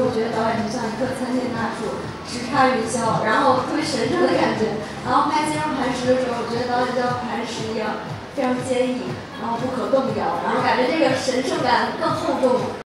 我觉得导演就像一棵参天大树直插云霄然后特别神圣的感觉。然后拍金刚磐石的时候我觉得导演就像磐石一样非常坚毅然后不可动摇然后感觉这个神圣感更厚重。